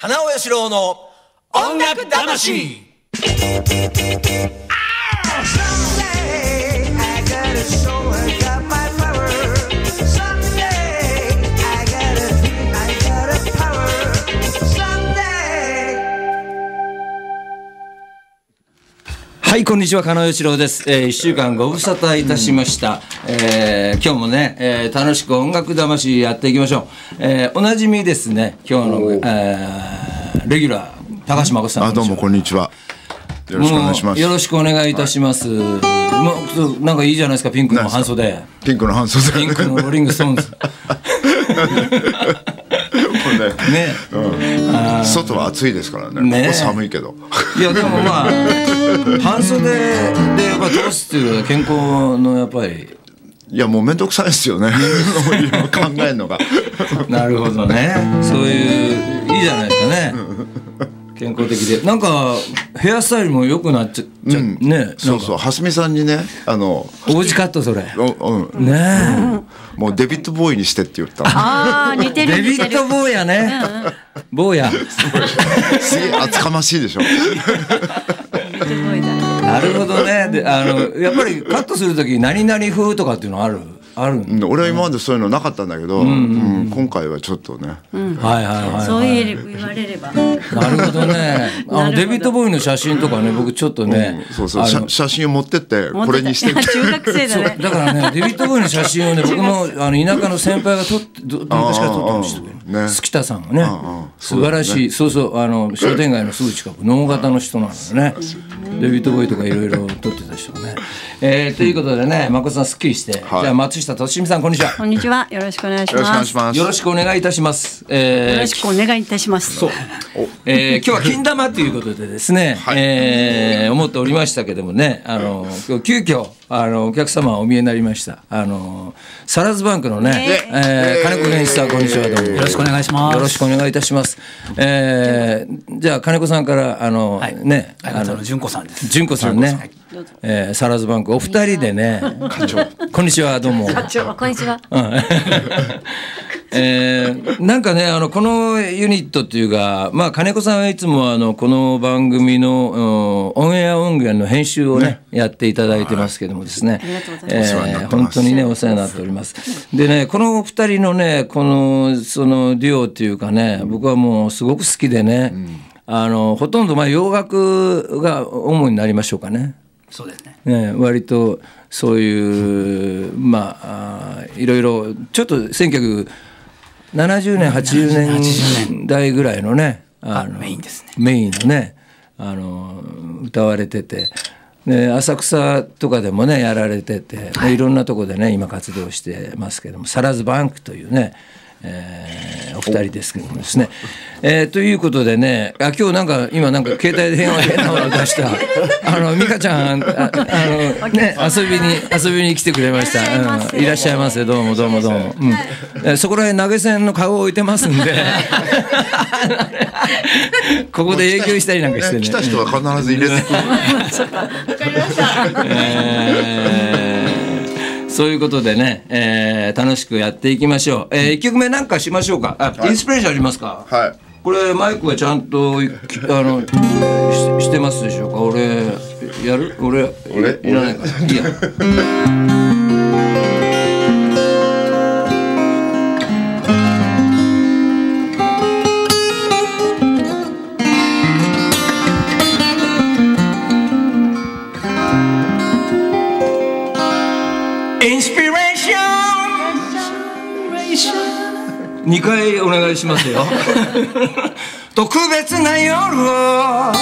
花尾義郎の音楽魂。はい、こんにちは、加納義郎です。えー、一週間ご無沙汰いたしました。えー今日もね、えー楽しく音楽魂やっていきましょう。えーおなじみですね、今日の、えーレギュラー、高島誠さん。あどうもこんにちは。よろしくお願いします。よろしくお願いいたします。もうそうなんかいいじゃないですか、ピンクの半袖。ピンクの半袖。ピンクのローリングストーンズ。ねね。うん外は暑いですからね。ねここ寒いけど。いや、でもまあ、半袖でやっぱ通すっていうのは健康のやっぱり、いやもう面倒くさいですよね。考えるのが。なるほどね。そういう、いいじゃないですかね。健康的で。なんか、ヘアスタイルも良くなっちゃ、ちゃね。そうそう。蓮見さんにねあのおうちカットそれ。おうんねもうデビッドボーイにしてって言ったの。ああ似てえ。るデビッド・ボーヤね。ボーヤ。すげえ厚かましいでしょ。なるほどね。で、あの、やっぱりカットするとき、何々風とかっていうのある？ある俺は今までそういうのなかったんだけど、うん。今回はちょっとね。はいはいはいはい。そう言われれば。なるほどね。あのデビッド・ボーイの写真とかね、僕ちょっとね、そうそう。写写真を持ってってこれにして。って。中学生だだからね、デビッド・ボーイの写真をね、僕のあの田舎の先輩が撮って、ど昔から撮ってましたけど、ああね。月田さんがね。素晴らしい、そうそう、あの商店街のすぐ近く、能型の人なのよね。デビッド・ボーイとかいろいろ撮ってた人がね。えーということでね、誠さんすっきりして、はい。じゃあ松下敏美さん、こんにちは。こんにちは。よろしくお願いしよろしくお願ますいします。よろしくお願いいたします。えーよろしくお願いいたします。そう。えー今日は金玉ということでですね、えー思っておりましたけどもね、あの今日急遽あのお客様お見えになりました。あのサラズバンクのね、ね。えー金子健一さんこんにちはどうも。よろしくお願いします。よろしくお願いいたします。えーじゃあ金子さんからあの、ねあの純子さんです。純子さんね、えーサラズバンクお二人でね、こんにちは。どうも。こんにちは。えーなんかねあのこのユニットっていうか、まあ、金子さんはいつもあのこの番組のうんオンエア音源の編集をね。やっていただいてますけどもです。ねえー本当にねお世話になっております。でねこの二人のねこのそのデュオっていうかね僕はもうすごく好きでね、あのほとんどまあ洋楽が主になりましょうかね。そうですね。ね、割とそういうまああーいろいろちょっと1970年80年代ぐらいのねあのメインですね。メインのねあの歌われてて。で浅草とかでもねやられてて、い、ろんなとこでね今活動してますけどもサラズバンクというね、えーお二人ですけどもですね。えーということでねあ今日なんか今なんか携帯で変話変なもの出した あの美香ちゃんああのね遊びに遊びに来てくれました。うんいらっしゃいませどうもどうもどうも。うんえーそこら辺投げ銭の顔を置いてますんで ここで営業したりなんかしてね。来た人は必ず入れて。えーそういうことでね、えー楽しくやっていきましょう。えー、1曲目なんかしましょうか？あ、インスピレーションありますか？はい。これマイクはちゃんとき あのししてますでしょうか？俺やる？俺俺？いらないか。いいや。2回お願いしますよ。特別な夜を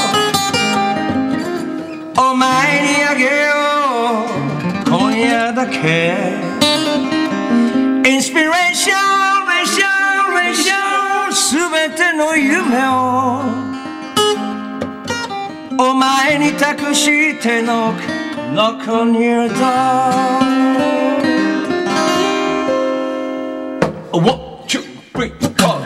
お前にあげよう。今夜だけ。インスピレーションレーションレーション。全ての夢をお前に託しての中にいた One, two, three, four. イ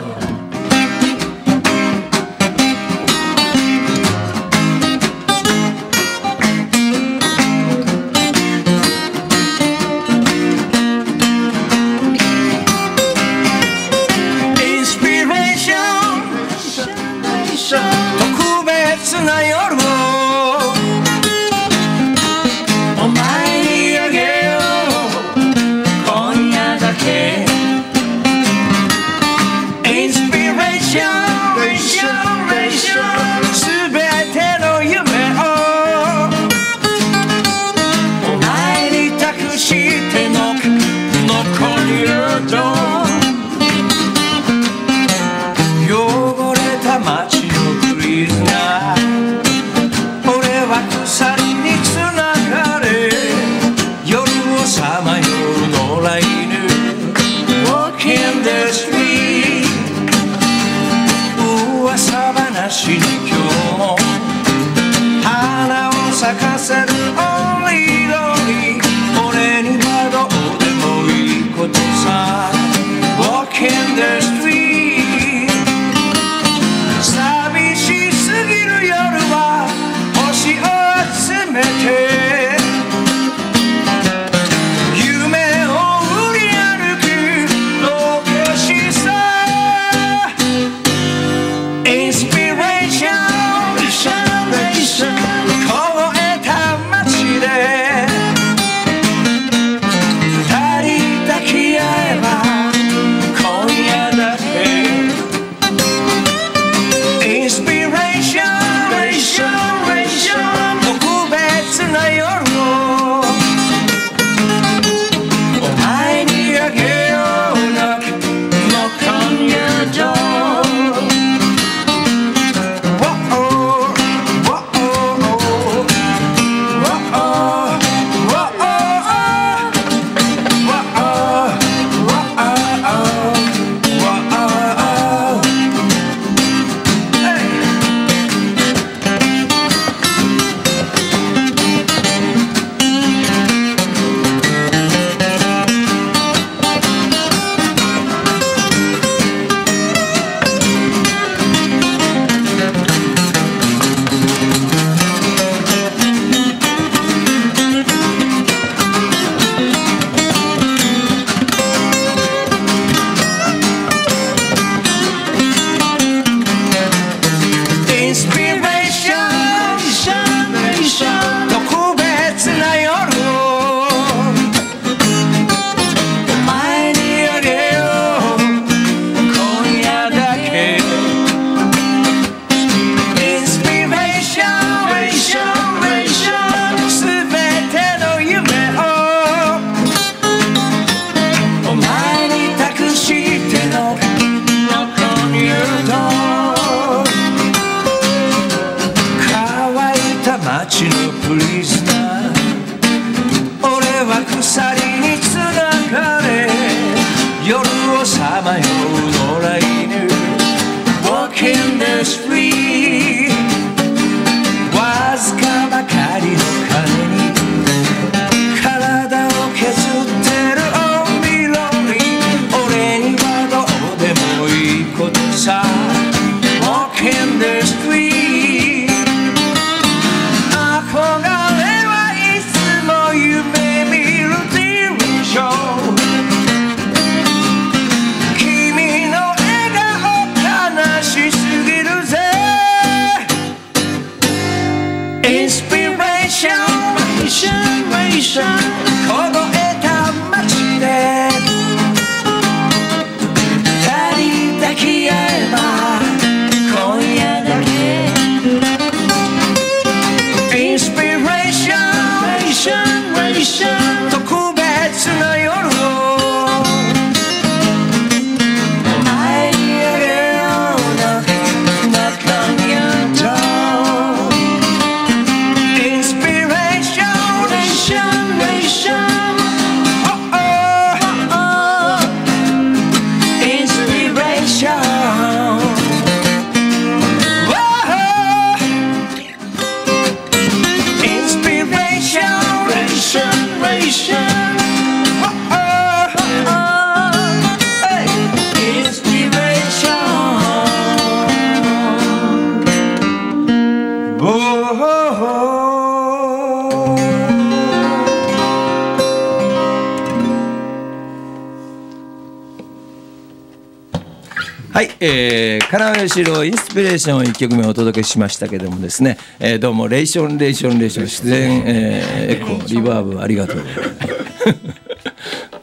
えー、カナメシロインスピレーション1曲目をお届けしましたけどもですね、えー、どうもレーションレーションレーション。自然、えー、エコーリバーブありがとう。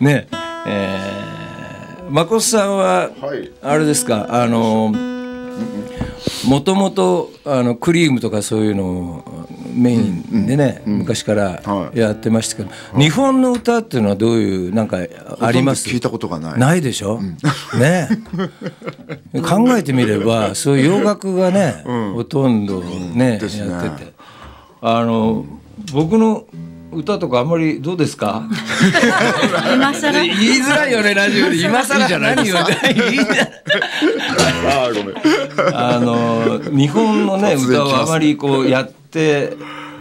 ね。えー、まこさんははい。あれですか？あのもともとあのクリームとかそういうのをメインでね、昔からはい。やってましたけど、日本の歌っていうのはどういうなんかあります？聞いたことがない。ないでしょ、ね。考えてみれば そういう洋楽がね、ほとんどね,、やってて。あの僕の歌とかあんまりどうですか？今更？言いづらいよねラジオで。今更？何を言い あーごめん。あの日本のね歌をあまりこうやって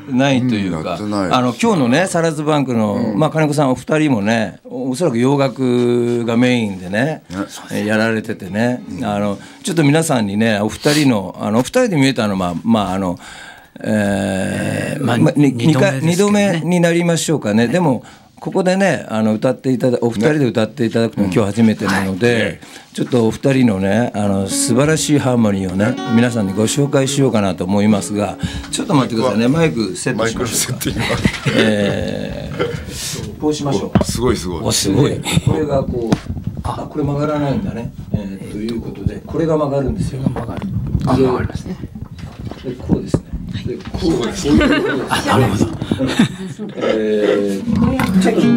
ないというか、うんあの今日のねサラズバンクの、まあ金子さんお二人もねおおそらく洋楽がメインでねえやられててね、あのちょっと皆さんにねお二人のあのお二人で見えたのはまあまああのえーまあまあに二度目二回二度目になりましょうかね。でもここでねあの歌っていただお二人で歌っていただくのは今日初めてなので、ちょっとお二人のねあの素晴らしいハーモニーをね皆さんにご紹介しようかなと思いますがちょっと待ってくださいねマイクセットしましょうか。えーこうしましょう。すごいすごいおすごい。これがこうあこれ曲がらないんだね。えーということでこれが曲がるんですよ。曲がる。あ、曲がりますね。でこうですね。でこうです。なるほど。えー、ちょっとあこ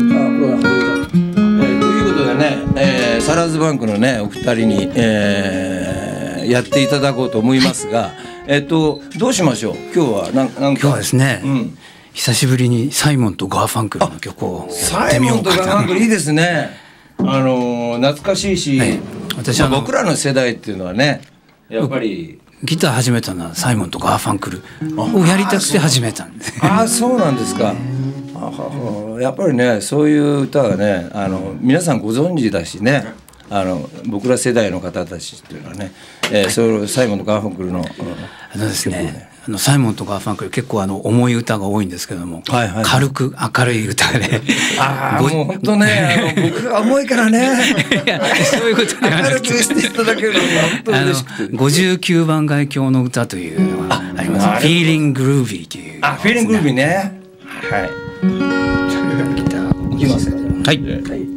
れは外れちゃった。えーということでね、えー、サラーズバンクのねお二人に、えー、やっていただこうと思いますが、えっ、とどうしましょう？今日はなんなんか？今日はですね、うん久しぶりにサイモンとガーファンクルの曲をやサってみよイモンとガ。ーファンクルいいですね。あのー懐かしいし、はい私あのまあ僕らの世代っていうのはね、やっぱり。ギター始めたのはサイモンとガーファンクルをやりたくて始めたんです。ああそうなんですか。やっぱりねそういう歌がねあの皆さんご存知だしねあの僕ら世代の方たちっていうのはね、えー、それを最後のガーファンクルの、うんあのですね、あのサイモンとガーファンクル結構あの重い歌が多いんですけども、はいはい軽く明るい歌で、ああごもう本当ね 僕が重いからねいやそういうことでは明なくしていただけるのが本当嬉しくて。59番街峡の歌というのがあります。なるほど Feeling Groovy という。あフィーリングルービーね。はい。ギターをいきますか。はい。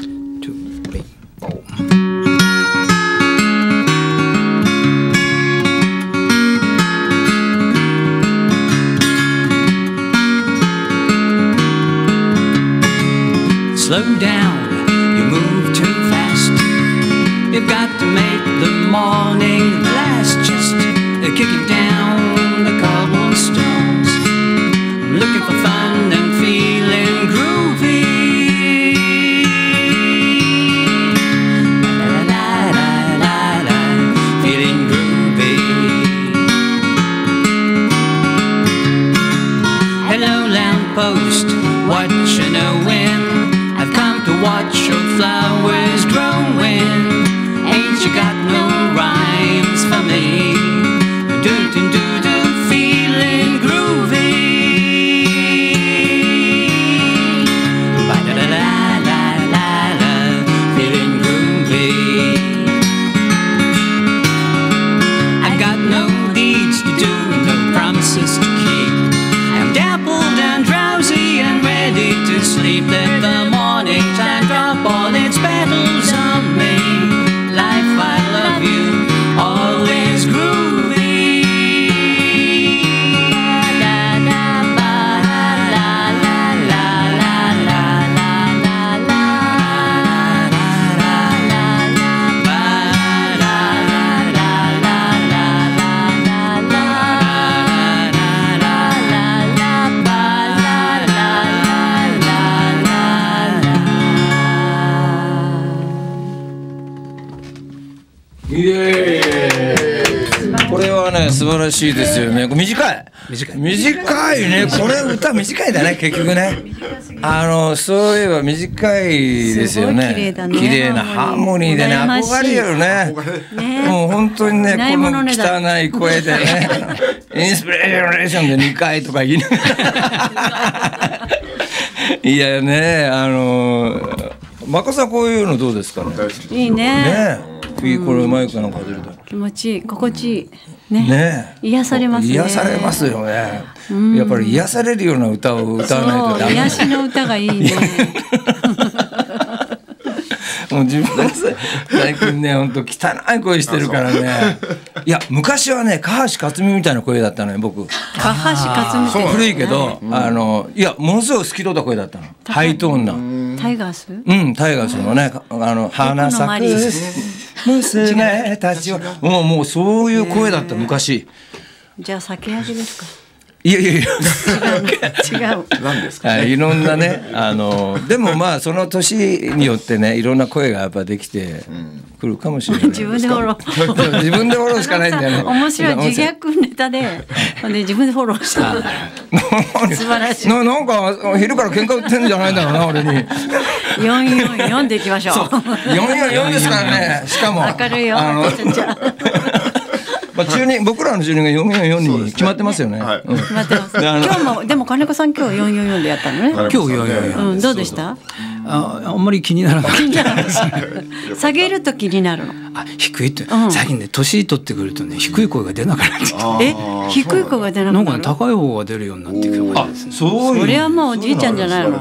Slow down, you move too fast. You've got to make the morning last. Just uh, kicking down 素晴らしいですよね。短い。短い。短いね。これ歌短いだね結局ね。あのそういえば短いですよね。綺麗だね綺麗なハーモニーでね憧れる。よね。ねもう本当にねこの汚い声でねインスピレーションで2回とか言いながら。いやねあのまこさんこういうのどうですかね？いいね。ね。首これマイクかなんか外れた。気持ちいい。心地いいねね。え癒されますね。癒されますよね。やっぱり癒されるような歌を歌わないとダメ。癒しの歌がいいね。もう自分で最近ね本当汚い声してるからね。いや昔はね加橋克実みたいな声だったのよ僕。下橋克実古いけど、あのいやものすごい透き通った声だったの。ハイトーンなタイガース？うんタイガースのねあの花咲く娘たちはもうもうそういう声だった昔。じゃあ酒焼けですかいやいやいや。違う。何ですか？はい、いろんなねあのでもまあその年によってねいろんな声がやっぱできてくるかもしれない。自分でフォロー。自分でフォローしかないんだよね。面白い自虐ネタでほんで自分でフォローした。素晴らしい。ななんか昼から喧嘩売ってんじゃないんだろうな俺に。四四四でいきましょう。444ですからねしかも。明るいよ。あの私たちはまあ中二僕らの中二が444に決まってますよね。はい。うん。待ってます。今日もでも金子さん今日四四四でやったのね。今今日いやいやいやうんどうでした？ああんまり気にならない気になる下げると気になるの？あ低いって、ん。最近ね年取ってくるとね低い声が出なくなってきてえ低い声が出ななんかねくなる高い方が出るようになってくるあそういう。それはもうおじいちゃんじゃないの？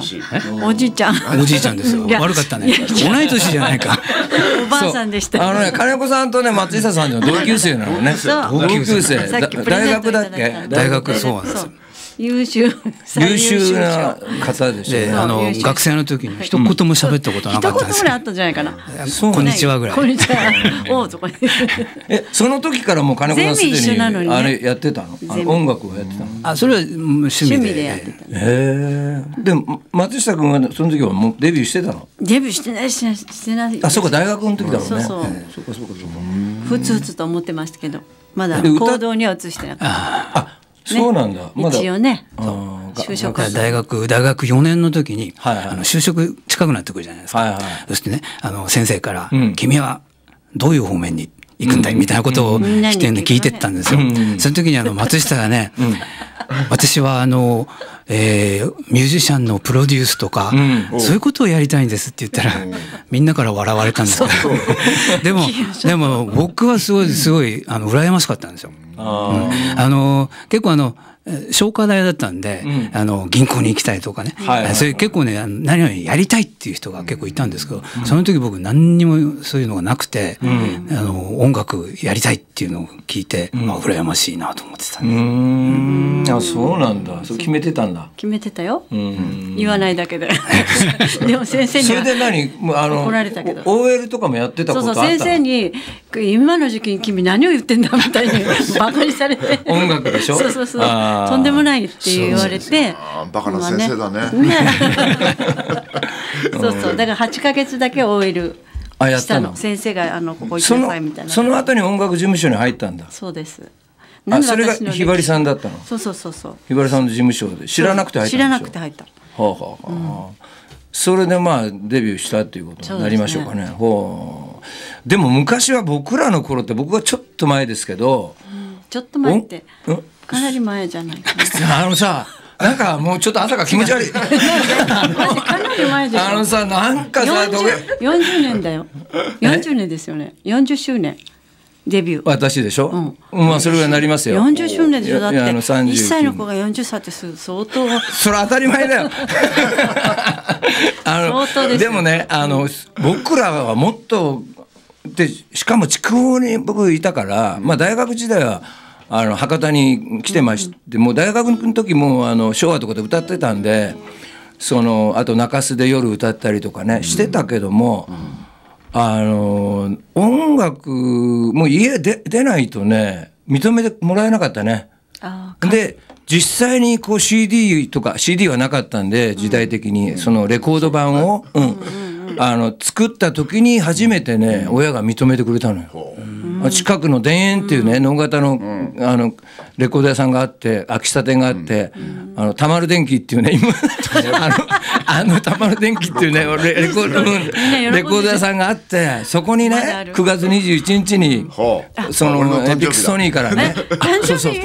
おじいちゃん。おじいちゃんですよ。いや。悪かったね。同い年じゃないか。おばあさんでしたあのね金子さんとね松下さんの同級生なのね。そう。同級生。大学だっけ？大学そうなんですよ優秀最優秀な賞方でしょうねであの学生の時に一言も喋ったことなかったんです。よ一言ぐらいあったんじゃないかな。こんにちはぐらい。こんにちは。おうとか。えその時からもう金子さんすでにあれやってたの？音楽をやってたの？あそれはうん趣味で。趣味でやってた。へえでも松下君はその時はもうデビューしてたの？デビューしてないしてないしてない。あそうか大学の時だろうね。そうそう。そうかそうかそうか。ふつふつと思ってましたけどまだ行動には移してなかっあそうなんだ。たまだ。一応ね。就職大学大学4年の時に、はいはい。あの就職近くなってくるじゃないですか、はいはい。そしてねあの先生から、うん。君はどういう方面に行くんだい？みたいなことをん。来てんで聞いてったんですよ。その時にあの松下がね、私はあの、えーミュージシャンのプロデュースとか、そういうことをやりたいんですって言ったら、みんなから笑われたんですけど。でも でも僕はすごいすごいあの羨ましかったんですよ。ああの結構あのえー商科大だったんで、あの銀行に行きたいとかね、はいはいそういう結構ねあの何々やりたいっていう人が結構いたんですけど、その時僕何にもそういうのがなくて、あの音楽やりたいっていうのを聞いて、あ羨ましいなと思ってたん。あそうなんだ。そう決めてたんだ。決めてたよ。うん。言わないだけで。でも先生にはそれで何？もうあの怒られたけど。OL とかもやってたそうことあった？のそう先生に今の時期に君何を言ってんだ？みたいに バカにされて。音楽でしょ？そうそうそう。とんでもないって言われて。バカな先生だね。そうそう。だから8ヶ月だけ OL したあやったの？の。先生があのここ行きなさいみたいな。その後に音楽事務所に入ったんだ。そうですあそれがひばりさんだったの？そうそうそうそう。ひばりさんの事務所で。知らなくて入った知らなくて入った。はあはあはあそれでまあデビューしたっていうことになりましょうかね。ほう。でも昔は僕らの頃って僕はちょっと前ですけどちょっと待ってかなり前じゃないかな。あのさなんかもうちょっと朝が気持ち悪い。あのさなんかさどれ 40, 40年だよ。40年ですよね。40周年デビュー。私でしょ、まあそれぐらいになりますよ。40周年でしょ？だっていやいやあの39 1歳の子が40歳ってす相当。それ当たり前だよ。あの相当ですよ。でもねあの僕らはもっとでしかも筑豊に僕いたから、まあ、大学時代はあの博多に来てまして、もう大学の時もあの昭和とかで歌ってたんでそのあと中洲で夜歌ったりとかねしてたけども、あの音楽もう家で出ないとね認めてもらえなかったね。あで実際にこう CD とか CD はなかったんで時代的にそのレコード版を、うん。あの作った時に初めてね親が認めてくれたのよ。近くの田園っていうね能形のあのレコード屋さんがあって秋下店があってあのたまる電機っていうね今あのあのたまる電機っていうねレレコード屋さんがあってそこにねまだある。9月21日にそ俺のエピックソニーからね。誕生日。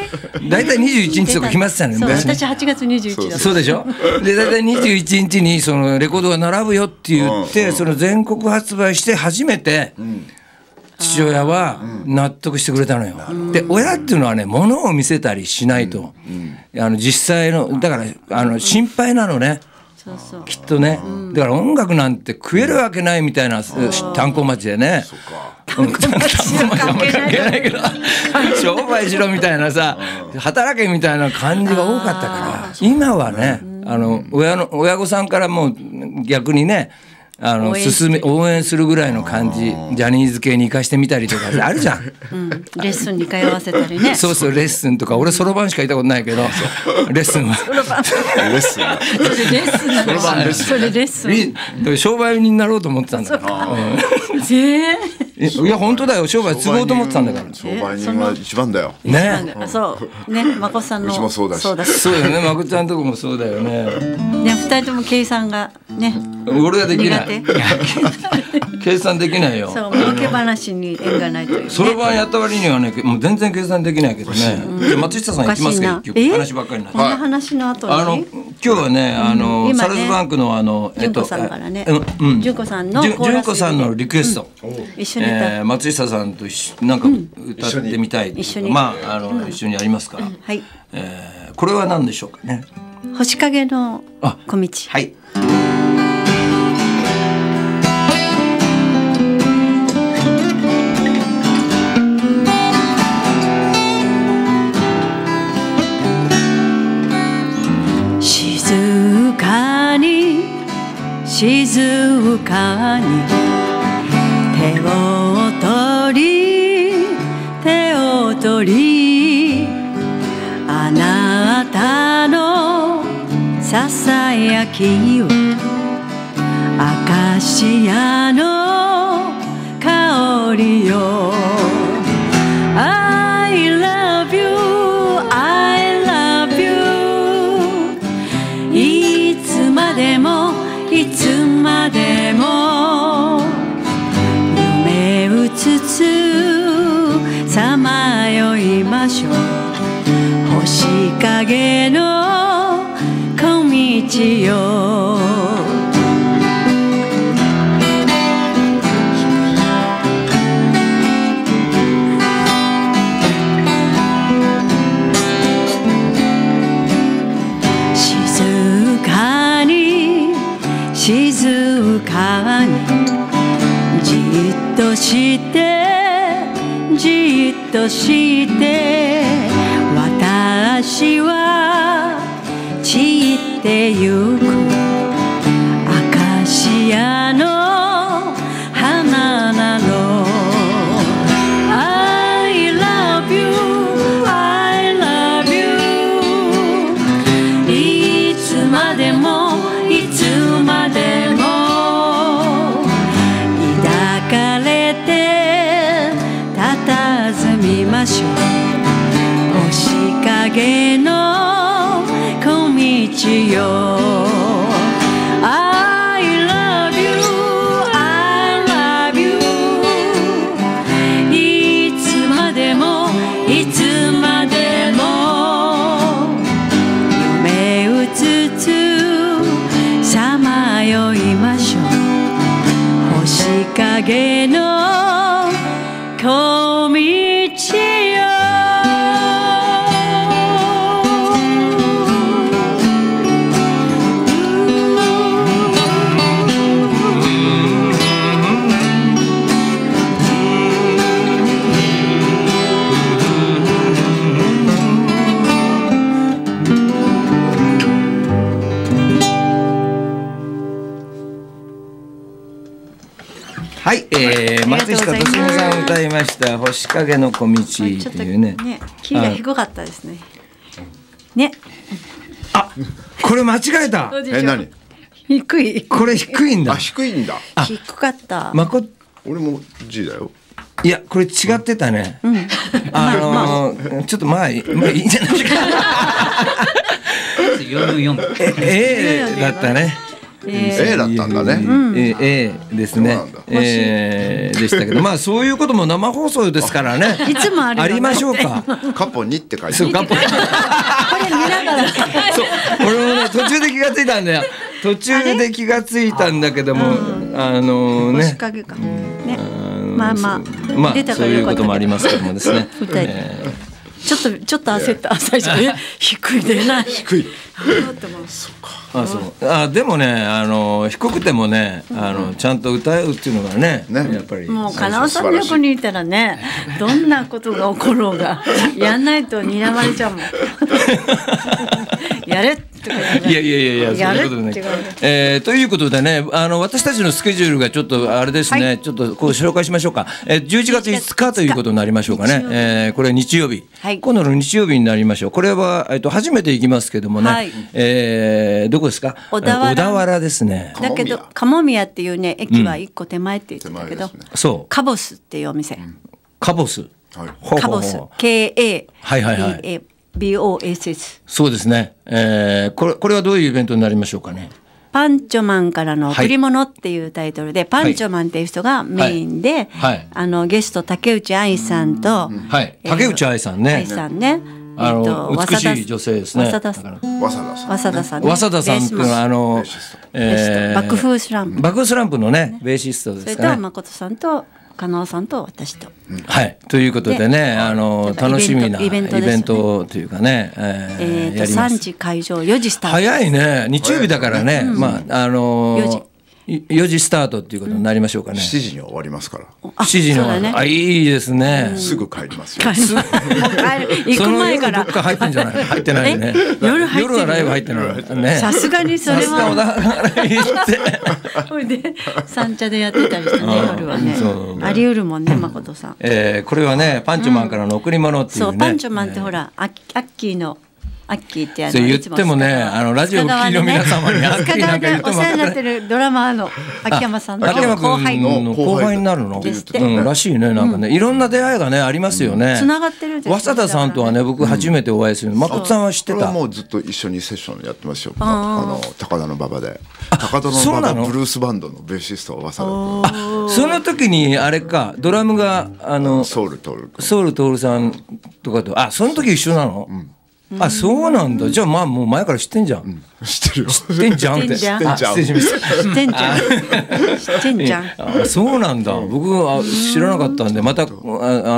大体21日とか決まってたのよ私8月21だそうでしょ？で大体21日にそのレコードが並ぶよって言って、その全国発売して初めて、父親は納得してくれたのよ。で親っていうのはね物を見せたりしないと、あの実際のだからあの心配なのね。きっとね、だから音楽なんて食えるわけないみたいな炭鉱町でね。うん。炭鉱町は関係ないけど商売しろみたいなさ働けみたいな感じが多かったから。今はねあの親の親御さんからもう逆にねあの進め応援するぐらいの感じジャニーズ系に行かしてみたりとか あるじゃん。うん、レッスンに通わせたりね。そうそうレッスンとか俺そろばんしか行ったことないけどレッスンは。レッスンだそれレッスンそれレッスンいいだから商売人になろうと思ってたんだから。うん。えいいや本当だよ。商売継ごうと思ってたんだから。商売人は一番だよ。ね。だそう。ねまこさんのうちもそうだし。そうだそうだよね。まこちゃんとこもそうだよね。ね二人とも計算がね。俺はできない。苦 計算できないよ。そう儲け話に縁がないという、ね、そろばんやった割にはねもう全然計算できないけどね。じゃあ松下さん行きますかな。え一曲話ばっかりになって。こん。な話の後に、あの今日はねあの、今ね。サラズバンクのあの純子さんからね。うんうん。純子さんの純子さんのリクエスト。一緒にえー、松下さんと一緒なんか歌ってみたい、一緒に。まああの、一緒にやりますから、はい。えー、これは何でしょうかね。星影のあ小道。はい中に手を取り手を取りあなたのささやきをアカシアの道美さん歌いました。星影の小道っていうね。ねキーが低かったですね。ね。あこれ間違えた。え何？低い。これ低いんだ。あ低いんだ。低かった。まこ俺も G だよ。いやこれ違ってたね、あのーちょっとまあまあいいんじゃないですか？44え A だったね A だったんだね。ええ A ですね。そうなんだ。えーでしたけど、まあそういうことも生放送ですからね。いつもありましょうか。カポ2って書いてそう、カップ。これ見ながら。そう、俺もね、途中で気がついたんだよ。途中で気がついたんだけども、あの星ね。影か。ね。まあまあまあそういうこともありますけどもですね ちょっとちょっと焦った。最初ね。低い出ない。低い。あそう。あでもねあの低くてもねあのちゃんと歌うっていうのがねね。やっぱり。もう金尾さんの横にいたらねどんなことが起ころうがやんないと睨まれちゃうもん。やれいやいやいやいやそういうことでね。えーということでねあの私たちのスケジュールがちょっとあれですね、ちょっとこう紹介しましょうか、えー、11月5日ということになりましょうかね。えーこれ日曜日、はい。今度の日曜日になりましょう。これは、えっと初めて行きますけどもね、はい。えーどこですか？小田原。小田原ですね。だけど鴨宮。っていうね駅は一個手前って言ってたけど、手前ですね。そう。カボスっていうお店、カボス、はい。ほうほうほう。カボス。K A はいはいはい B A B O S S そうですね、えーこれこれはどういうイベントになりましょうかね？パンチョマンからの贈り物っていうタイトルで、パンチョマンっていう人がメインで、はい。はい。あのゲスト竹内愛さんと、はい。竹内愛さんね。愛さんね、あのえっと美しい女性ですね。早田さん。早田さん。ね、早田さんっていうのはあのベーシスト、えー爆風スランプ。爆風スランプのねベーシストでそれすかね。と誠さんと加納さんと私と、はい。ということでねあの楽しみなイイベントというかね、えーえー、と3やります。時会場4時スタート。早いね。日曜日だからね、まああの4時い4時スタートっていうことになりましょうかね。7時には終わりますから。あ7時の、そうだね。あいいですね。すぐ帰りますよ。帰る。行く前から。その夜どっか入ってんじゃない？入ってないよね。え？夜入ってる？夜はライブ入ってない。ね。さすがにそれさすが小は田原行って。それで三茶でやってたりしてね夜はね。そう。あり得るもんね誠さん。えーこれはねパンチョマンからの贈り物っていうね。そうパンチョマンってほらアッキーのアッキーってあの言ってもねあのラジオお聞きの皆様にアッキーなんか言ってもお世話になってるドラマーの秋山さんの後輩君の後輩。になるの、うん、らしいねなんかね、いろんな出会いがねありますよね。繋がってるんですよ早田さんとはね僕初めてお会いする。の誠さんは知ってた？これは。もうずっと一緒にセッションやってますよ。あの高田の馬場で。高田のの馬場ブルースバンドのベーシストは早田君。その時にあれかドラムがあのソウルトルソウル徹さんとかと。あその時一緒なの、あそうなんだ。じゃあまあもう前から知ってんじゃん、知ってるよ。知ってんじゃんって。知ってんじゃん。あ失礼しました。知ってんじゃん。知ってんじゃん。あそうなんだ。僕は知らなかったんでまたああ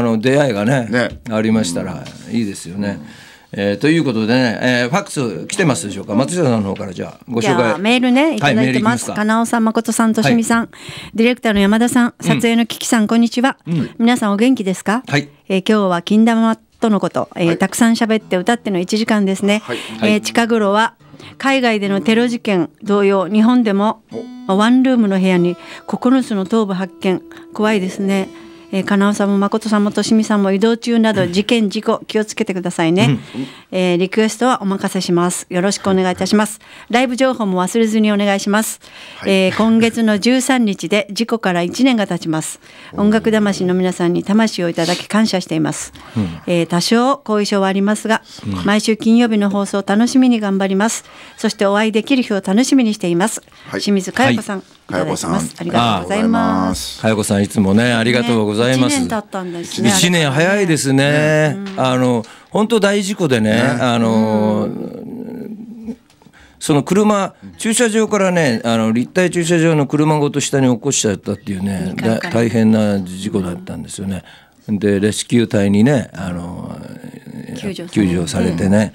の出会いがねね。ありましたらいいですよね。えーということでね、えーファックス来てますでしょうか？松下さんの方からじゃあごじ紹介。ゃあメールねいただいてます。はい、か。なおさん、まことさん、としみさん、ディレクターの山田さん、撮影のキキさん、こんにちは。皆さんお元気ですか？はい。えー今日は金玉とのこと、えーたくさん喋って歌っての1時間ですね。えー近頃は海外でのテロ事件同様日本でもワンルームの部屋に9つの頭部発見。怖いですね。えー、金尾さんも誠さんもとしみさんも移動中など事件事故気をつけてくださいね、えーリクエストはお任せします。よろしくお願いいたします。ライブ情報も忘れずにお願いします、えー今月の13日で事故から1年が経ちます。音楽魂の皆さんに魂をいただき感謝しています、えー多少後遺症はありますが、毎週金曜日の放送を楽しみに頑張ります。そしてお会いできる日を楽しみにしています、はい。清水佳代子さん、い、ただいてます。ありがとうございます。佳代子さんいつもねありがとうございます。ね一年経ったんですね一年早いですね。あの本当大事故でね、あの。その車駐車場からねあの立体駐車場の車ごと下に落っこしちゃったっていうね大変な事故だったんですよね。でレスキュー隊にねあの救助されて。救助されてね、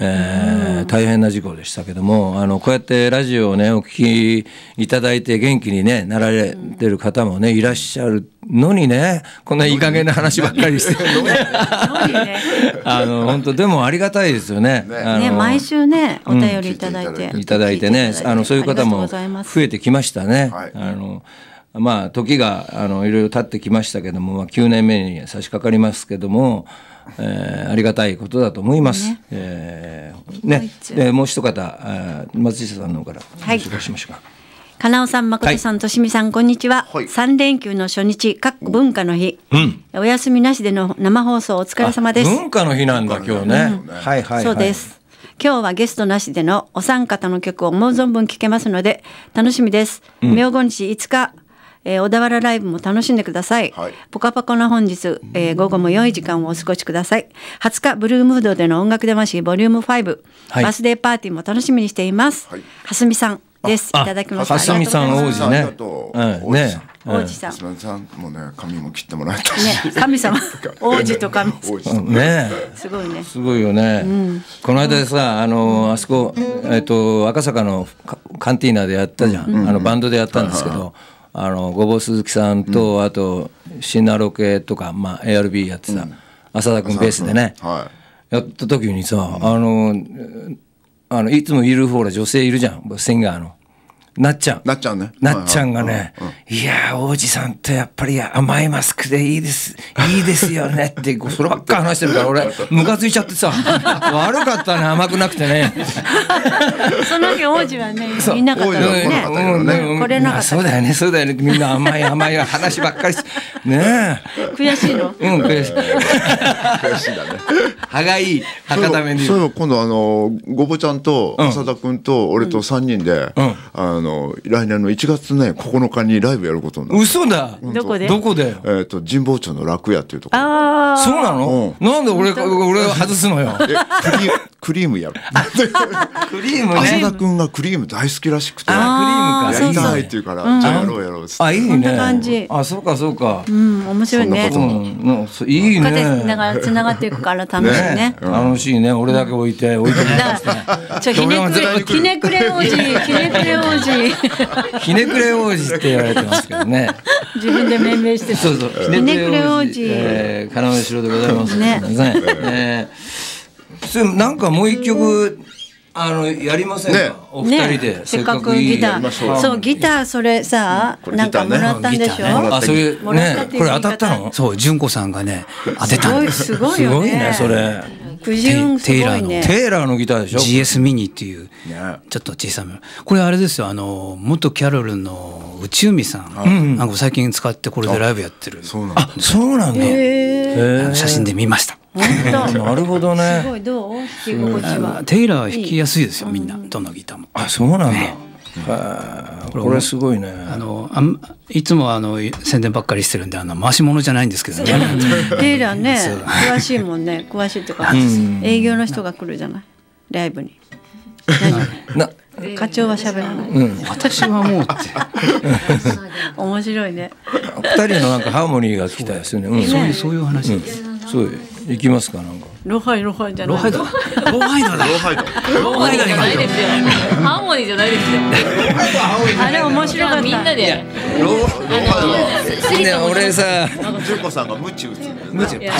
えー大変な事故でしたけどもあのこうやってラジオをねお聞きいただいて元気にねなられてる方もねいらっしゃるのにねこんないい加減な話ばっかりして。あの本当でもありがたいですよね。ね、毎週ね、お便りいただいて。いただいてね、あのそういう方も増えてきましたね。はい。あのまあ時があのいろいろ経ってきましたけども、まあ9年目に差し掛かりますけども、えーありがたいことだと思います。ねえーねでもう一方、松下さんの方からはい紹介しましょうか。かなおさん、まことさん、としみさん、こんにちは。はい三連休の初日、各文化の日。うんお休みなしでの生放送お疲れ様です。文化の日なんだ今日ね。はいはいはい。そうです。今日はゲストなしでのお三方の曲を思う存分聴けますので楽しみです。明後日5日、えー小田原ライブも楽しんでください。はい。ポカポカの本日、えー午後も良い時間をお過ごしください。20日ブルームードでの音楽魂ボリューム5、はい。バースデーパーティーも楽しみにしています。はい。みさんです。いただきました。はすみさん王子ね。ありがと。う。うんね。王子さん。すみません。もうね髪も切ってもらえたし、ね神様。王子と神。様ね。すごいね。すごいよね、この間さあのあそこ、えっと赤坂のカカンティーナでやったじゃん、あのバンドでやったんですけど、あのごぼう鈴木さんと、あとシナロケとか、まあ、ARB やってた、浅田君ベースでね、はやった時にさ、あのあのいつもいるほら女性いるじゃんシンガーのなっちゃん。なっちゃんね。なっちゃんがね「いやー王子さんってやっぱり甘いマスクでいいです。いいですよね」ってそればっか話してるから俺 ムカついちゃってさ。悪かったね甘くなくてね。その日王子はねいなかったの王子は来なかったけねどね。うん来れなかそうだよねそうだよね。みんな甘い甘い話ばっかりしね悔しいの？えうん悔しい。悔しいだね。歯がいい博多弁で言うそういえば今度あのごぼちゃんと浅田君と俺と3人で、ん。あの来年の1月ね9日にライブやることになって嘘だ。どこで？どこで？えっ、と神保町の楽屋っていうところ。あそうなの？なんで俺俺は外すのよ。えクリクリームやる。クリーム浅ね田君がクリーム大好きらしくて。クリームか。やりたいって言うから、じゃあやろうやろうっつって。あいいね。こんな感じ。あそうかそうか。うん面白いね。うそんそういいこうやってねだから繋がっていくから楽しいね。楽しいね。俺だけ置いて置いてもら だからちょひねくれ ひねくれ王子ひねくれ王子ひねくれ王子って言われてますけどね。自分で命名してそうそう。ひねくれ王子。えー、要城でございますね。すいません。えー。それなんかもう一曲あのやりませんか、ね。お二人で、ね。せっかくギター。そうギターそれさなんかもらったんでしょ？あそういうね。これ当たったの？そう純子さんがね当てたんですすごいすごいよね。ねそれくじゅんすごいね。テイラーの。ギターでしょ？GS ミニっていう。ね。ちょっと小さめ。のこれあれですよあの元キャロルの内海さん。なんか最近使ってこれでライブやってる。そうなんだ。あそうなんだ、写真で見ました。なるほどすねごいどう？弾き心地は。テイラーは弾きやすいですよみんな。どのギターも。あそうなんだ、へーこれすごいね。あのあんいつもあの宣伝ばっかりしてるんであの回し物じゃないんですけどね。テイラーね詳しいもんね 詳しいっていうか営業の人が来るじゃない？ライブに。な課長は喋らない。私はもうって。面白いね。二人のなんかハーモニーが来たですよね、うん、そういうそういう話ですそう行きますかなんかロハイロハイじゃないローハイドローハイドだローハイドローハイドにないですよ。ハーモニーじゃないですよ。あれ面白かったみんなで。ローね俺さ純子さんがムチ打つんだよね無知いや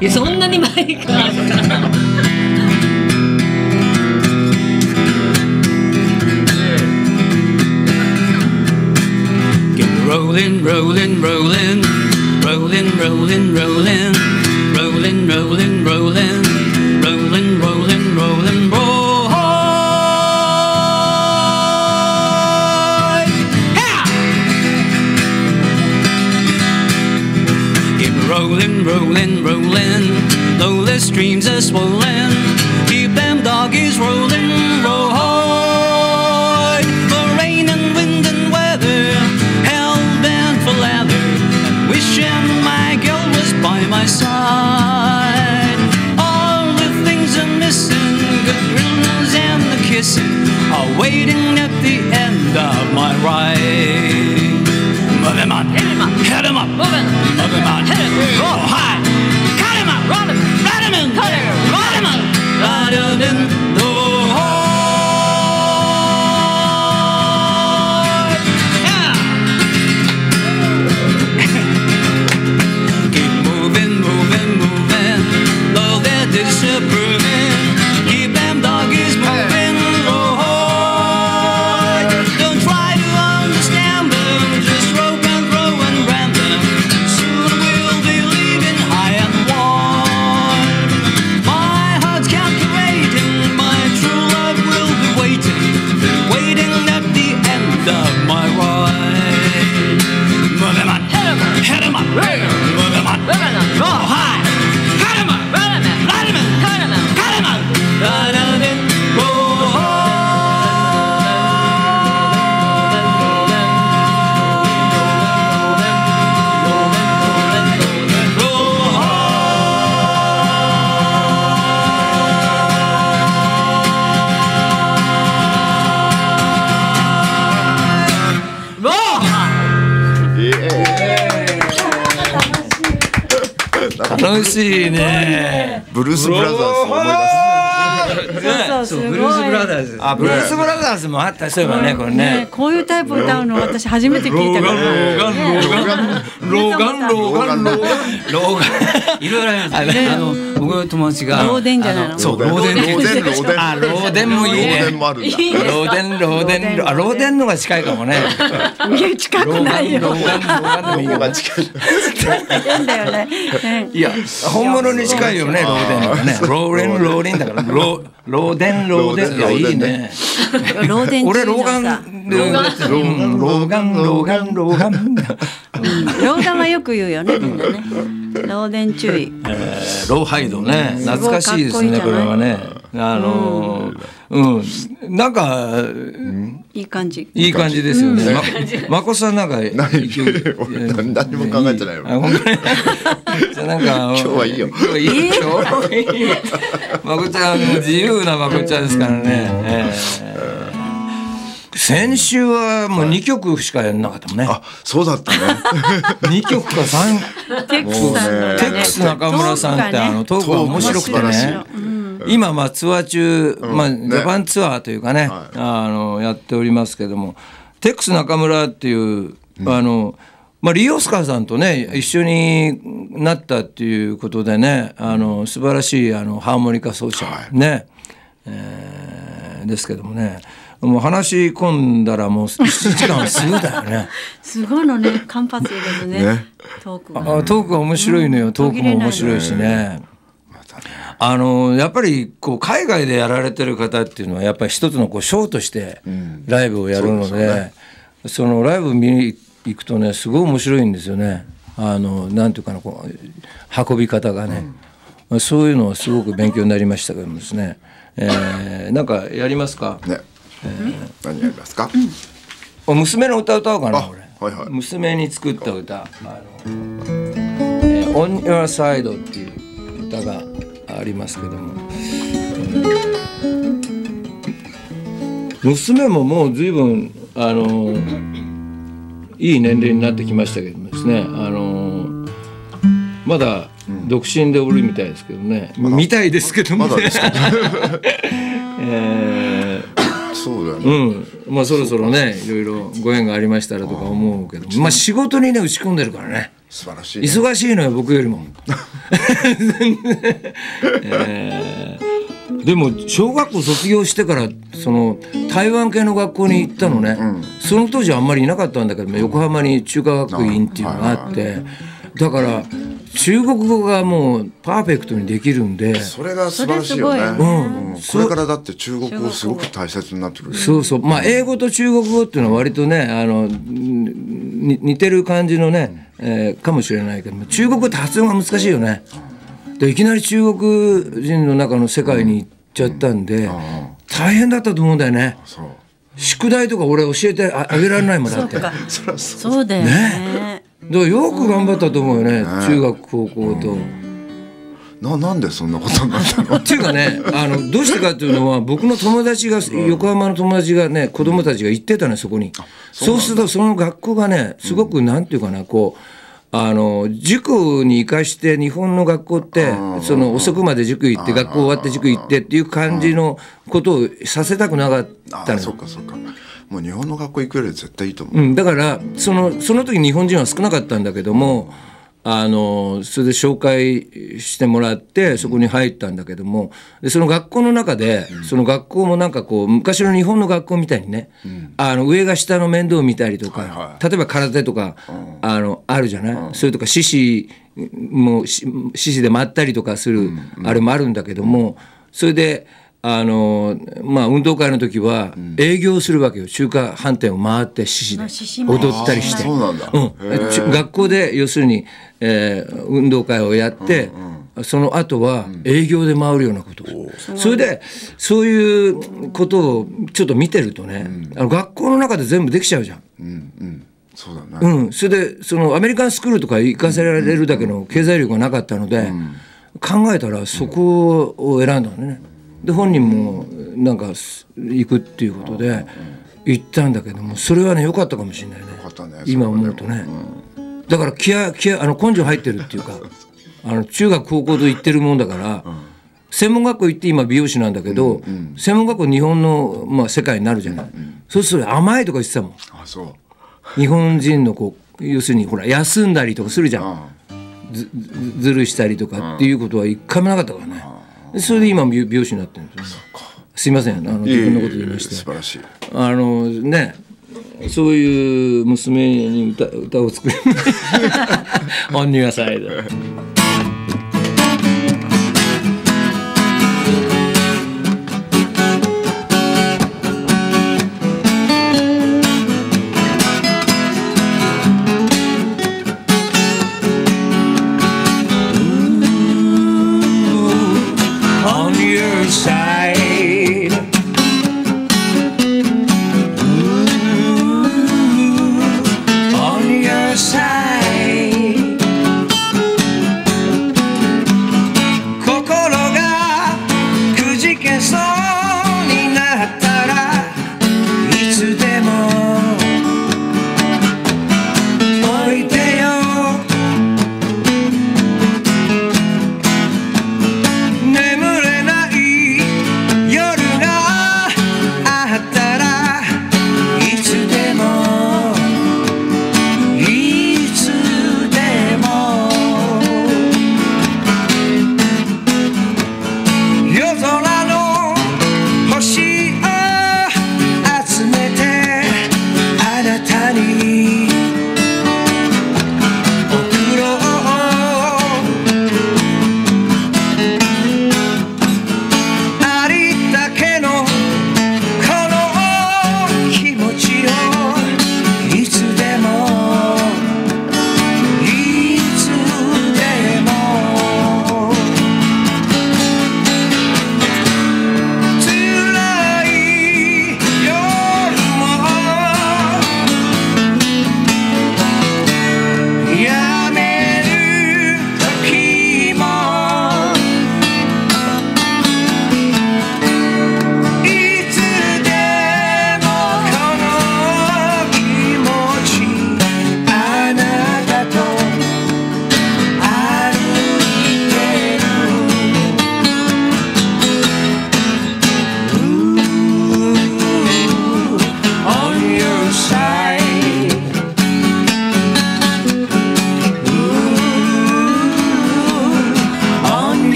いやそんなにマイクがあるから。Get rolling, rolling, rolling, rolling, rolling, rolling, rolling, rolling, rolling, rolling, rolling, rolling, rolling, rolling, rolling, the streams are swollen. Keep them doggies rolling, the are waiting at the end of my ride. Move him on, hit him up, hit him up, move him, move him on, hit him, しいね。ブルース・ブラザーズを思い出そうそうすごいブルース・ブラザーズ。あブルース・ブラザーズもあった。そういえばねこれね。ねこういうタイプ歌うの私初めて聞いたから。ローガンローガンローガンローガンローガン。いろいろありますあの僕の友達がローデンじゃないの？あそうロローデンローデンローデンあローデンもいいね。ローデンもあるローデンローデンあローデンのが近いかもね。いや近くないよ。ローガンローガンでもいいかも近い変だよね。ねいや本物に近いよねローデンのがね。ローレンローリンだから。ローローデンローデンいやいいね。ローデン中俺ローガのさンローガンローガンローガンローガンローガンはよく言うよねみんなね。ローデン注意。えーローハイドね。懐かしいですねこれはねあのーうん。なんかいい感じ。いい感じですよね。ままこさんなんか何も考えてないよあ本当に。じゃあなんか 今日はいいよ。今日はいいよ。今日はいいよまこちゃんも自由なまこちゃんですからね、えー先週はもう2曲しかやんなかったもんね。あそうだったね。2曲か3テックス中村さんってあのトークが面白くてね。面今まあツアー中、まあ、ジねャパンツアーというかね、あのやっておりますけどもテックス中村っていう、あのまあ、リオスカーさんとね一緒になったっていうことでねあの素晴らしいあのハーモニカ奏者、ね、えーですけどもねもう話し込んだらもう1時間すぐだよね。すごいのね。間髪入れずね。ね。トークが。あトークが面白いのよ、トークも面白いしね。あのやっぱりこう海外でやられてる方っていうのはやっぱり一つのこうショーとしてライブをやるので、そのライブ見に行くとねすごい面白いんですよね。あのなんていうかなこう運び方がね、そういうのはすごく勉強になりましたけどもですね。えー、なんかやりますか？ね何やりますか？お娘の歌歌おうかなあ俺、はいはい。娘に作った歌「あのえー On Your Side」っていう歌がありますけども、娘ももう随分あのいい年齢になってきましたけどもですね。あのまだ独身でおるみたいですけどね、みたいですけどもね、まだですか？えーそうん、まあそろそろねいろいろご縁がありましたらとか思うけど。まあ仕事にね打ち込んでるからね。素晴らしいね。忙しいのよ僕よりも、えー。でも小学校卒業してからその台湾系の学校に行ったのね、その当時はあんまりいなかったんだけども横浜に中華学院っていうのがあってだから中国語がもうパーフェクトにできるんで。それが素晴らしいよね。うん。これからだって中国語すごく大切になってくるよそうそうまあ英語と中国語っていうのは割とねあのに似てる感じのね、えーかもしれないけども中国語って発音が難しいよね。でいきなり中国人の中の世界に行っちゃったんで、大変だったと思うんだよね。宿題とか俺教えてああげられないもんだって。そ りゃそう。そうだよねらよく頑張ったと思うよね、中学高校と。ななんでそんなことになったの？っていうかねあのどうしてかっていうのは僕の友達が横浜の友達がね子供たちが行ってたのよそこに。そうするとその学校がねすごくなんていうかなこうあの塾に行かして日本の学校ってその遅くまで塾行って学校終わって塾行ってっていう感じのことをさせたくなかったのよ。あそっかそっかもう日本の学校行くより絶対いいと思う、うん、だからそのその時日本人は少なかったんだけども、あのそれで紹介してもらってそこに入ったんだけどもでその学校の中で、その学校もなんかこう昔の日本の学校みたいにね、あの上が下の面倒を見たりとか、はいは例えば空手とか、あのあるじゃない、それとか獅子もし獅子で舞ったりとかする、あれもあるんだけどもそれで。あのまあ、運動会の時は営業するわけよ。中華飯店を回って獅子で踊ったりして。学校で要するに、えー運動会をやって、その後は営業で回るようなことを。するそれでそういうことをちょっと見てるとね、あの学校の中で全部できちゃうじゃん。そうだね、うん、それでそのアメリカンスクールとか行かせられるだけの経済力がなかったので、考えたらそこを選んだのね。で本人もなんか行くっていうことで行ったんだけどもそれはね良かったかもしれないね。ね今思うとね。だから気合気合あの根性入ってるっていうか あの中学高校と行ってるもんだから、専門学校行って今美容師なんだけど、専門学校日本の、まあ、世界になるじゃない、そうすると甘いとか言ってたもん。あそう。日本人のこう要するにほら休んだりとかするじゃん、あずるしたりとかっていうことは一回もなかったからね、でそれで今美美容師になってるんですよすいません。あの自分のこと言いまして。素晴らしい。あのねそういう娘に歌歌を作る「オンニュアサイド」your side.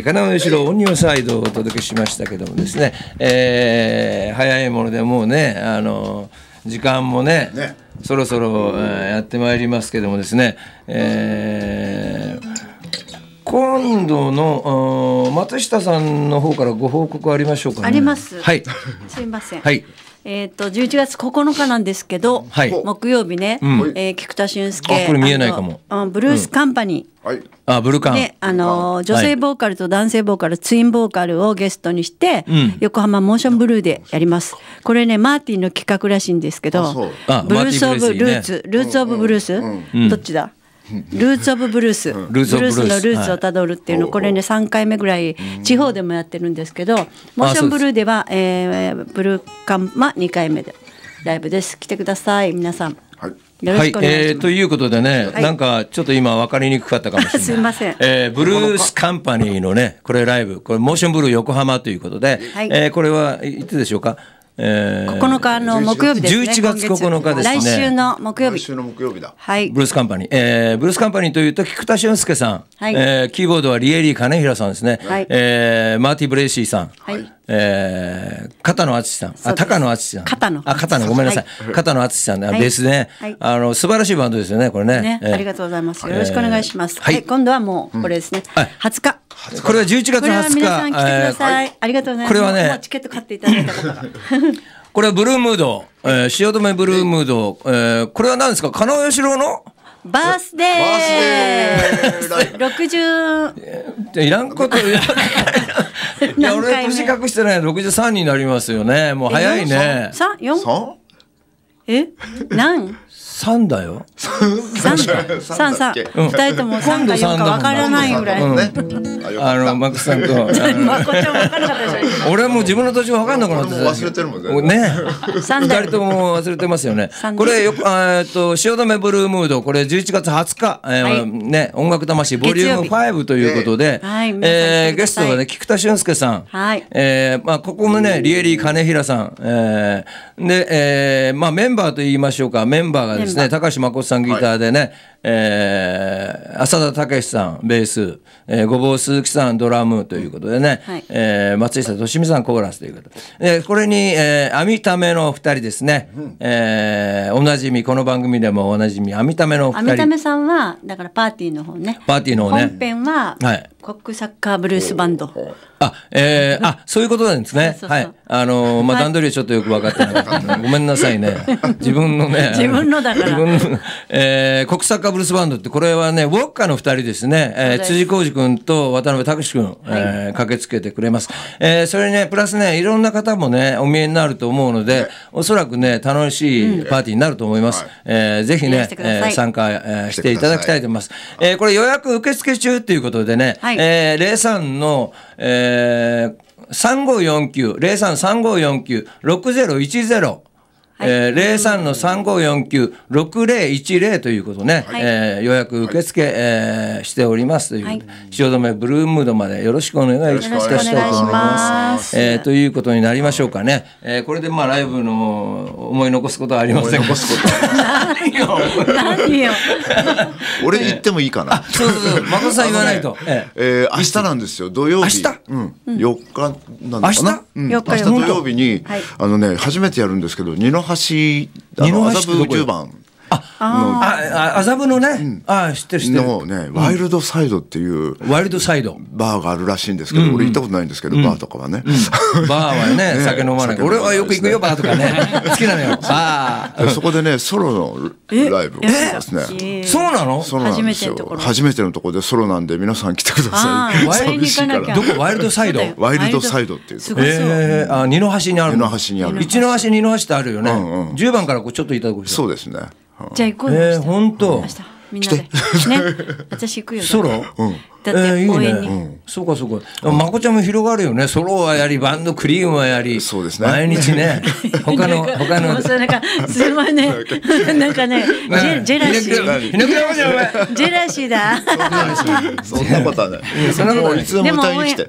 ー、金尾吉郎オニオンサイドをお届けしましたけどもですね、えー、早いものでもうね、あの時間もね、ねそろそろ、えーやってまいりますけどもですね、えー今度の松下さんの方からご報告ありましょうかね。ありますはい。すいません。はい。えっ、と11月9日なんですけど、はい。木曜日ね、ん。えー菊田俊介あこれ見えないかも。ブルースカンパニー、はい。あ、ブルカン。で、あのー女性ボーカルと男性ボーカル、ツインボーカルをゲストにして、ん。横浜モーションブルーでやります。これね、マーティンの企画らしいんですけどあそう、あブルース・オブ・マーティンブレスリーね。ルーツ、ルーツ・オブ・ブルース、どっちだ？ルーツ・オブ・ブルース、ルーツオブブルースのルーツをたどるっていうの、これね3回目ぐらい地方でもやってるんですけど、モーションブルーでは、えーブルーカンマ2回目でライブです。来てください皆さん。はい。よろはいしくお願いします、えーということでね、はい。なんかちょっと今分かりにくかったかもしれない。すいません。えーブルースカンパニーのね、これライブ、これモーションブルー横浜ということで、はい。えーこれはいつでしょうか？えー9日の木曜日ですね11月9日ですね。来週の木曜日。来週の木曜日だ。はい。ブルースカンパニー、えーブルースカンパニーというと菊田俊介さん、はい。えーキーボードはリエリー金平さんですね、はい。えーマーティ・ブレイシーさん、はい。えー片野敦さん、あ高野敦さん、片野あ片野ごめんなさい、片野敦さんね、はい。ベースね、はい。あの素晴らしいバンドですよねこれね。ね、えー。ありがとうございます。よろしくお願いします。はい。はい、今度はもうこれですね。はい。20日。これは11月これは20日。皆さん来てください。えーありがとうございます。これはねチケット買っていただいた方が。これはブルームード、えー、汐留ブルームード、えー、これは何ですか、加納義郎の？バースデー。六十。いらんこと、いや、俺年隠してない63になりますよね。もう早いね。三四？三え？何？3だよ。三三三。二人とも三か四かわからないぐらい。あの、マックスさんと。あのまこっちゃんわかんなかったでしょ。俺はもう自分の年分かんなくなって俺も忘れてるもんね。ね。二三人とも忘れてますよね。三。これよえっと、汐留ブルームード、これ11月20日、えね、音楽魂ボリューム月曜5ということで、えゲストはね、菊田俊介さん。はい。えーまあ、ここもね、リエリー金平さん。えーで、えーまあ、メンバーと言いましょうか、メンバーがですね、メン高橋誠さんギターでね、えー浅田武さんベース、えー、ごぼう鈴木さんドラムということでね、はいえー松下俊美さんコーラスということで、これに、えー、網ためのお二人ですね、えーおなじみこの番組でもおなじみ網ためのおア二人ミタメさんはだからパーティーの方ね。パーティーの方ね本編ははいコックサッカーブルースバンド。あ、えー、あ、そういうことなんですね。そうそうはい。あのーまあ、はい段取りはちょっとよく分かってなかったので、ごめんなさいね。自分のね。自分のだから自分の、えー、国サッカーブルースバンドって、これはね、ウォッカの二人ですね。えー、辻浩二君と渡辺拓司君、えー、駆けつけてくれます。えー、それにね、プラスね、いろんな方もね、お見えになると思うので、おそらくね、楽しいパーティーになると思います。えー、ぜひねえー参加、えーしていただきたいと思います。えー、これ予約受付中っていうことでね、はい。えー、03の、えー、3549、033549、6010、えー、03の3549、6010ということね、はい。えー予約受付、えーしておりますということで、はい。汐留ブルームードまでよろしくお願いいたしたいと思いま。ます。すえーということになりましょうかね。えーこれでまあライブの思い残すことはありません。残すこと何よ。何よ。俺言ってもいいかな。そうそうそう、誠さん言わないと。ええ。えー、明日なんですよ。土曜日。明日？うん、4日なのかな、うん、明日明日土曜日に、はい。あのね初めてやるんですけど二の橋あ二のの麻布橋ってどこよ？10番あ、あ、麻布のね、あ、知ってる知ってる。のね、ワイルドサイドっていうワイルドサイド。バーがあるらしいんですけど、俺行ったことないんですけど、バーとかはね、バーはね、酒飲まない。酒飲まない俺はよく行くよ、バーとかね。好きなのよ。バー。でそこでねソロのライブをやりますね。えーそうなの？ソロなんですよ初めてのところ初めてのところでソロなんで皆さん来てください。ああ、それに行かなきゃ。どこ？ワイルドサイド？ワイルドサイドっていうとこ。えー、あ、二の橋にあるの？二の橋にある一の橋、二の橋ってあるよね。んうん10番からこうちょっといただくそうですね。じゃあ行こうよ。え本当明。日みんなで。ね。私行くよ。ソロ？だってえーいい応援に。ね。そうかそうか。まこちゃんも広がるよね。ソロはやり、バンドクリームはやり。そうですね毎日ね。他の、他のなんかすごい ね。なんかね、ジェジェラシー。ひねくれまじゃん、お前。ジェラシーだ。そんなことはない。そんなことないもういつでも歌いに来て。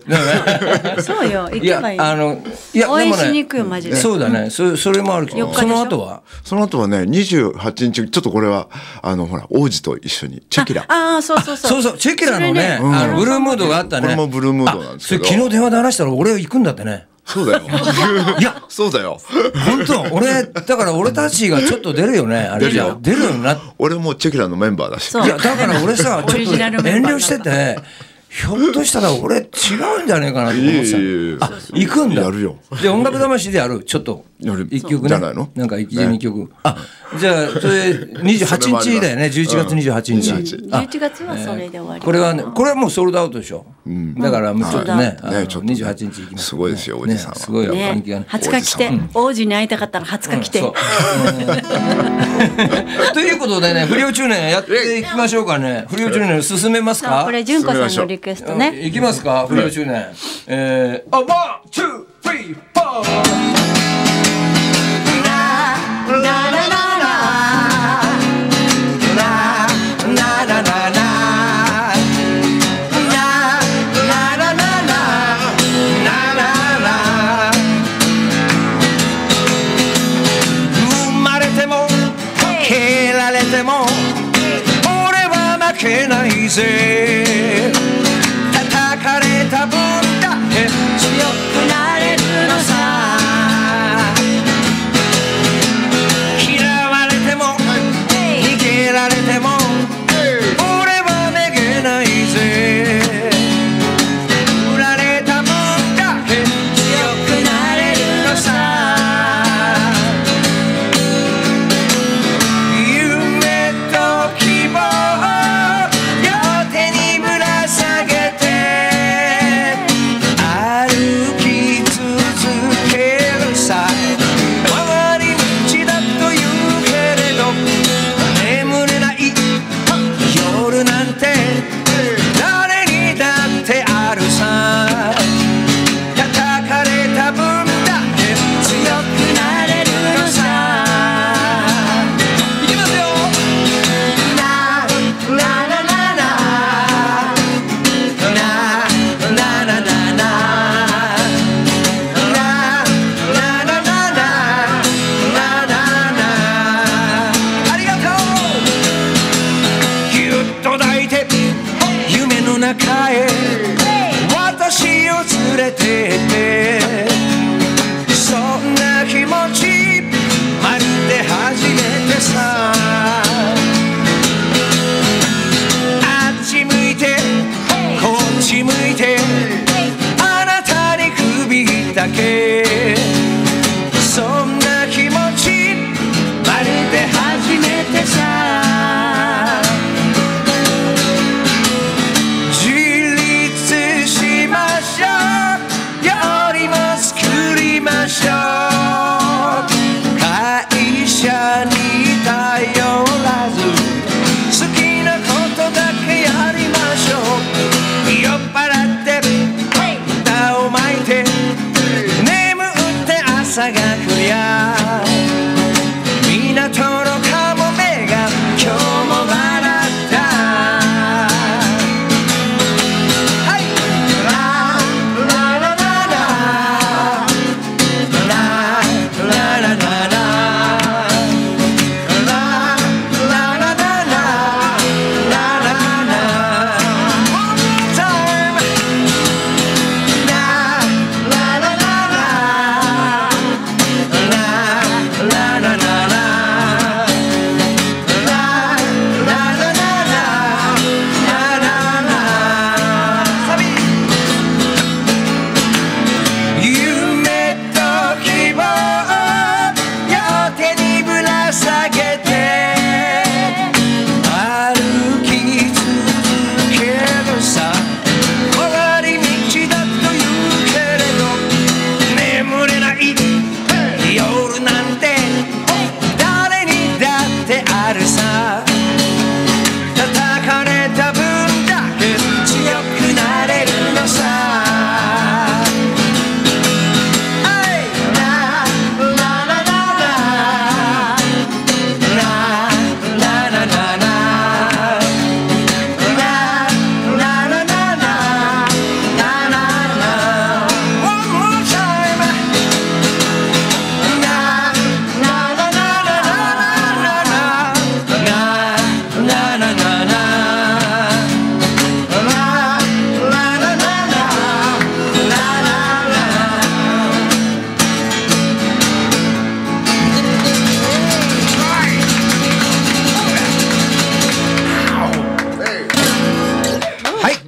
そうよ。行けばいい。あのいや応援でもねしに行くよマジでそうだねそそれもあるけど4日でしょ？その後は？その後はね、28日、ちょっとこれは、あの、ほら、王子と一緒に、チェキラ。ああ、そうそうそう。そうそうチェキラのねあのブルームードがあったね。これもブルームードなんですけど。昨日電話で話したら俺行くんだってね。そうだよ。いや。そうだよ。本当？俺だから俺たちがちょっと出るよね。あれじゃ出るよ。なっ俺もチェキラのメンバーだし。そう。いやだから俺さちょっと遠慮しててひょっとしたら俺違うんじゃないかなと思ってたいえいえいえあ行くんだ。やるよ。で音楽魂でやる。ちょっと一曲ね。じゃないの？なんか一二曲。あじゃあそれ 28日だよね。11月28日。あ11月はそれで終わり。これはねこれはもうソールドアウトでしょ。だからもうちょっとねあのねちょっと28日行きます。すごいですよおじさんは。ねすごいよね。人気がね。20日来て。王子に会いたかったら20日来て。そう。ということでね不良中年やっていきましょうかね。不良中年進めますか？これ純子さんのリクエストね。いきますか不良中年。えーあワンツースリーフォー say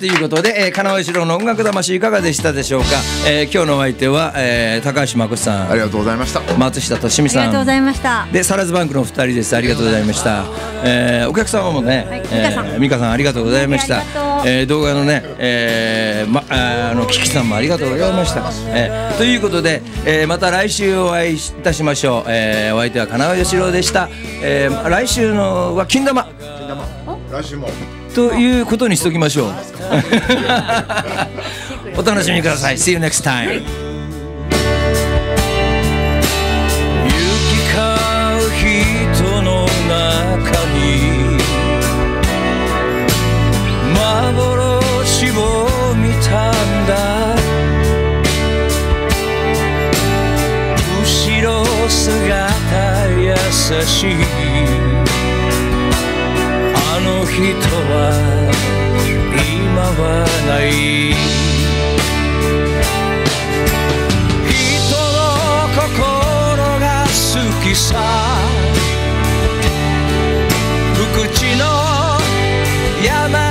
ということで、えー、金尾四郎の音楽魂いかがでしたでしょうか、えー、今日のお相手は、えー、高橋真子さん。ありがとうございました。松下俊美さん。ありがとうございました。でサラズバンクのお二人です。ありがとうございました、えー、お客様もね、はいえー美香さん美香さんありがとうございました。えー動画のね、えーま、ああのキキさんもありがとうございました、えーということで、えーまた来週お会いいたしましょう、えーお相手は金尾義郎でした、えー来週のは金玉。来週もということにしときましょう。お楽しみください。See you next time. 人の中に幻を見たんだ後ろ姿優しいは今はない人の心が好きさ。無口の山